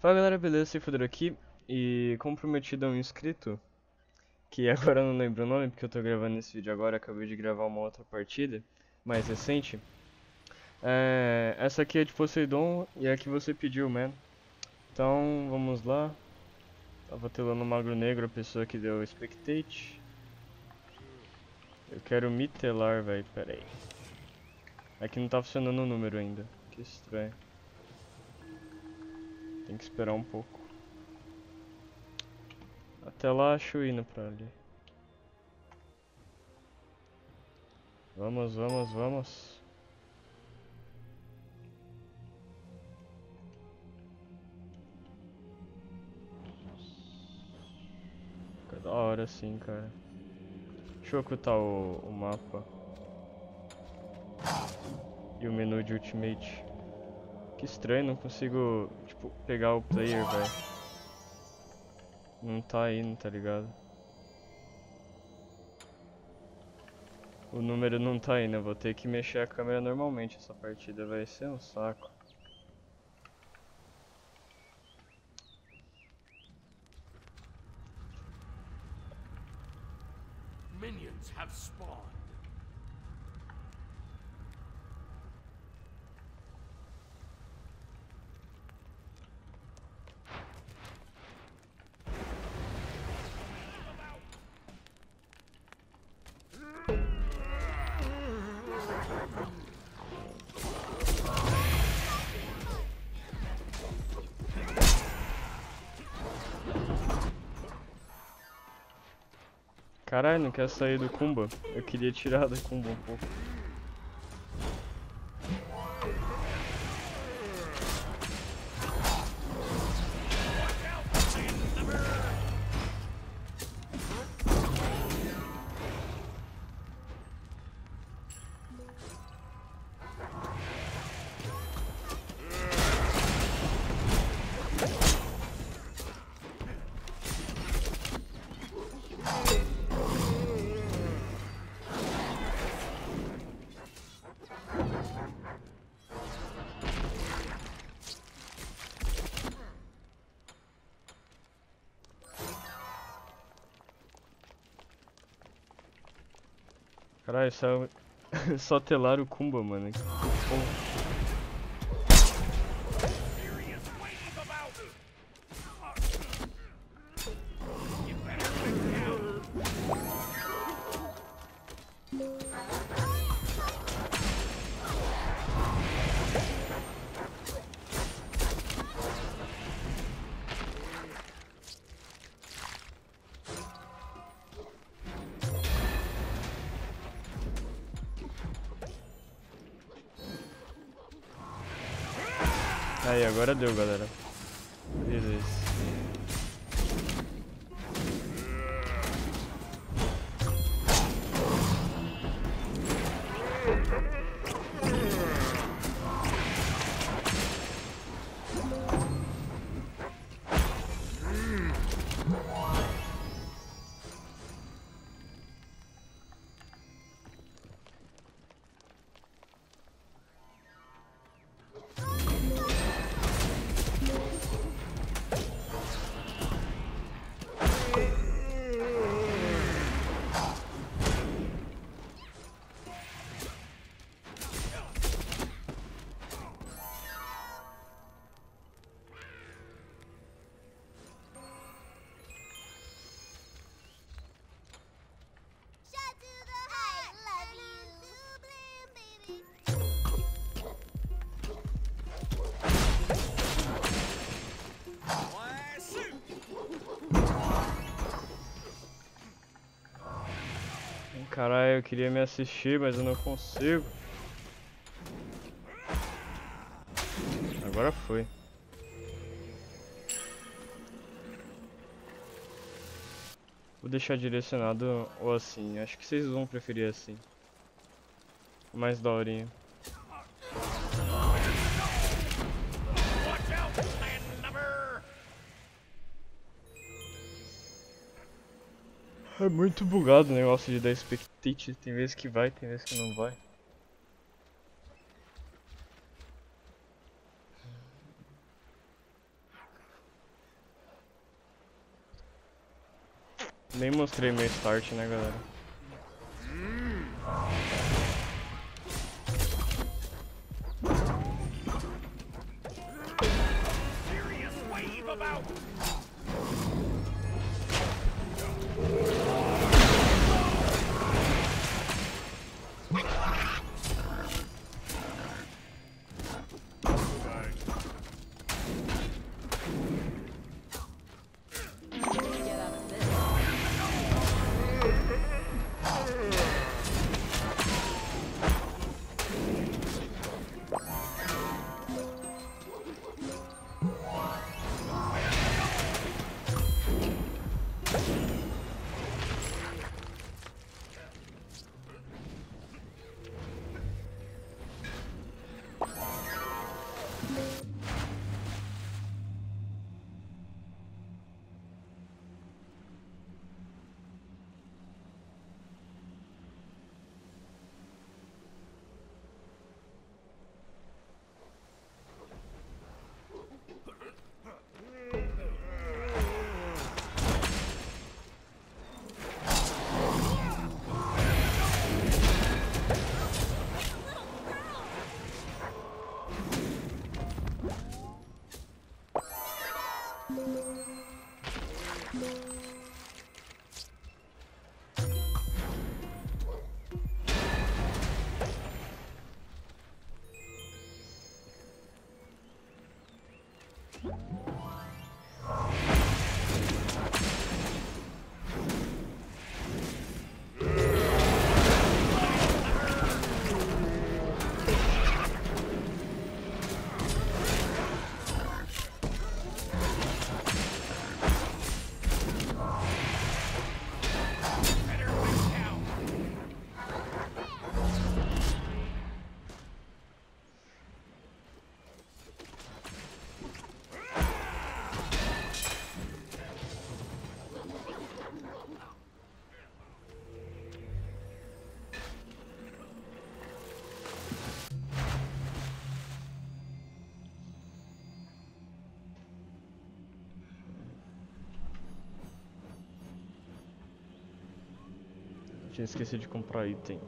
Fala galera, beleza? Cifuder aqui e como prometido a um inscrito, que agora eu não lembro o nome porque eu tô gravando esse vídeo agora, acabei de gravar uma outra partida mais recente. É, essa aqui é de Poseidon e é a que você pediu, man. Então vamos lá. Tava telando o Magro Negro, a pessoa que deu Spectate. Eu quero me telar, velho, pera aí. Aqui não tá funcionando o número ainda, que estranho. Tem que esperar um pouco. Até lá acho indo pra ali. Vamos, vamos, vamos. Fica da hora assim, cara. Deixa eu ocultar o, o mapa. E o menu de Ultimate. Que estranho, não consigo, tipo, pegar o player, velho. Não tá indo, tá ligado? O número não tá indo, eu vou ter que mexer a câmera normalmente essa partida, vai ser um saco. Minions have spawned. Caralho, não quer sair do Kumba. Eu queria tirar da Kumba um pouco. Caralho, só, só telar o Kumba, mano. Que porra. Aí, agora deu, galera. Caralho, eu queria me assistir, mas eu não consigo. Agora foi. Vou deixar direcionado ou assim. Acho que vocês vão preferir assim. Mais daorinha. É muito bugado o negócio de dar expectante. tem vezes que vai, tem vezes que não vai. Nem mostrei meu start, né, galera? Serious wave about! Tinha esquecido de comprar item.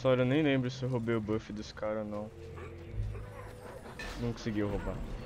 Nessa hora eu nem lembro se eu roubei o buff dos caras ou não. Não conseguiu roubar.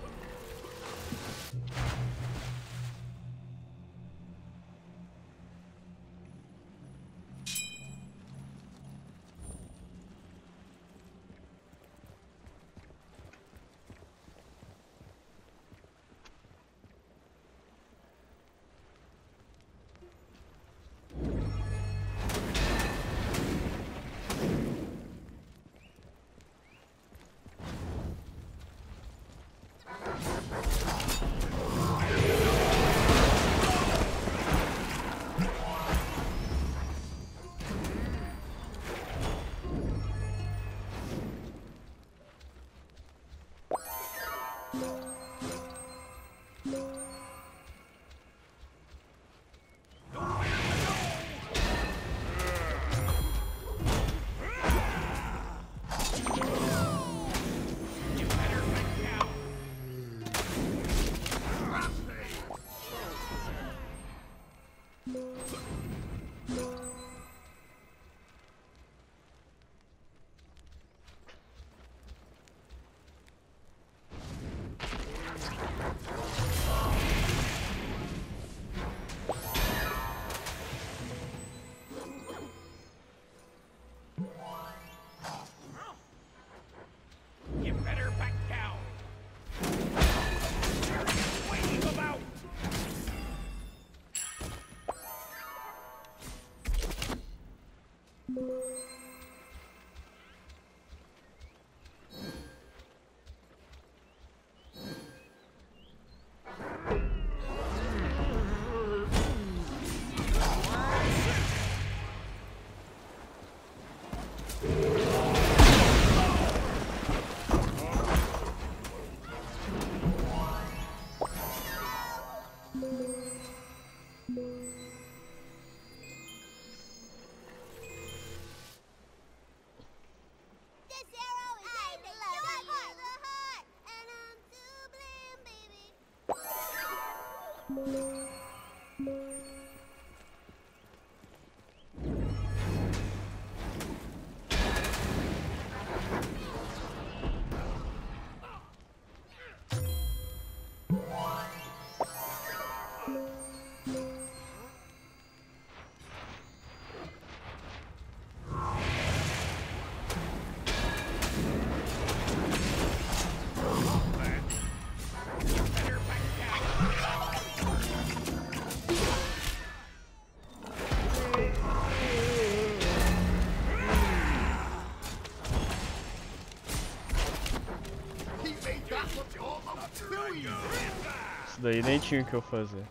Daí nem tinha o que eu fazer.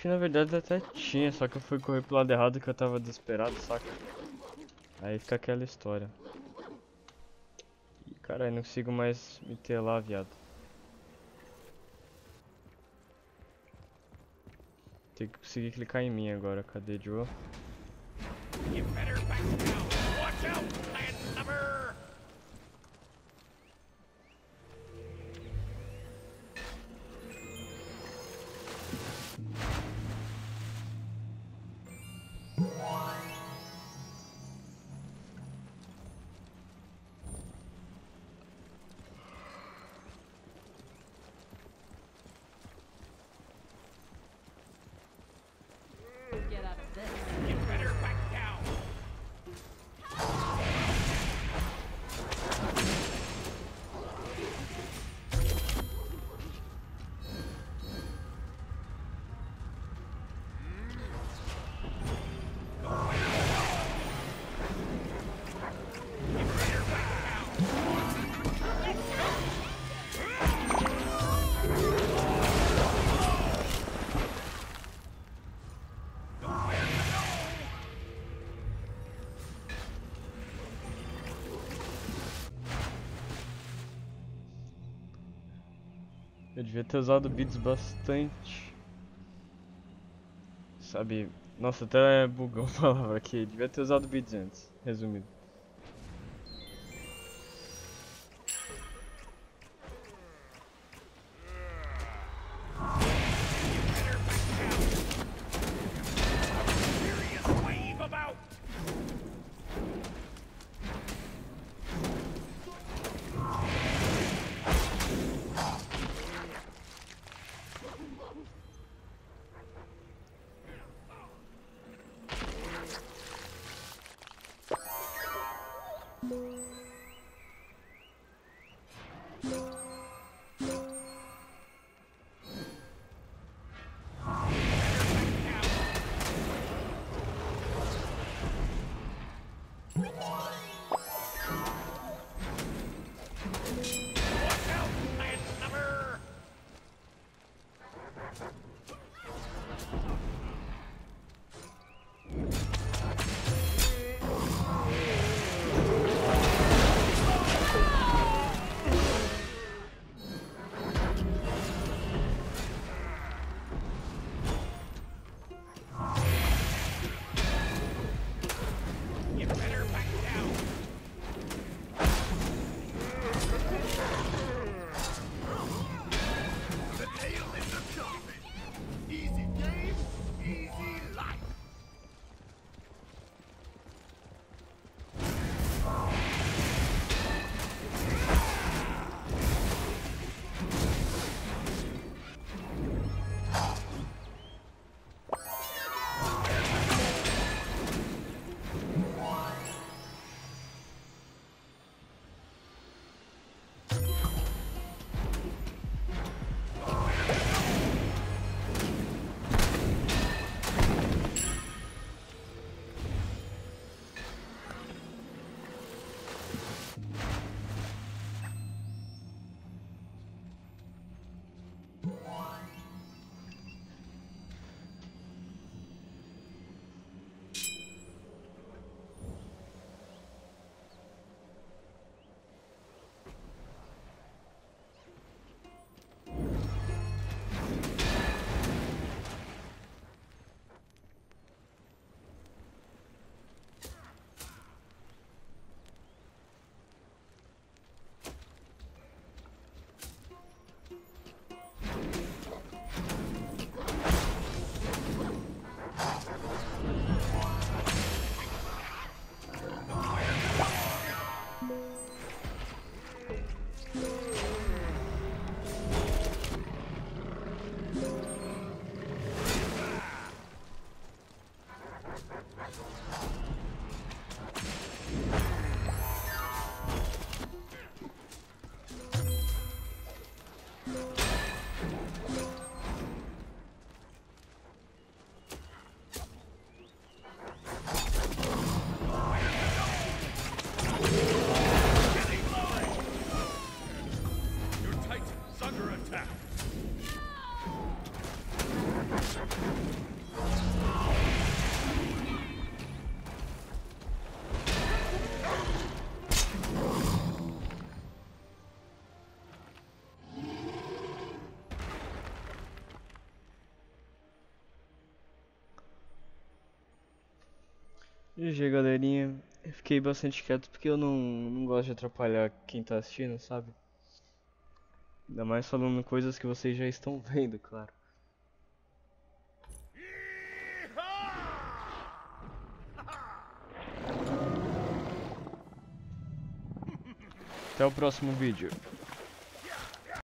Que na verdade até tinha, só que eu fui correr pro lado errado que eu tava desesperado, saca? Aí fica aquela história. Caralho, não consigo mais me ter lá, viado. Tem que conseguir clicar em mim agora, cadê Joe? You better Eu devia ter usado beats bastante. Sabe? Nossa, até bugou a palavra aqui. Devia ter usado beats antes, resumido. GG, galerinha. Eu fiquei bastante quieto porque eu não, não gosto de atrapalhar quem tá assistindo, sabe? Ainda mais falando coisas que vocês já estão vendo, claro. Até o próximo vídeo.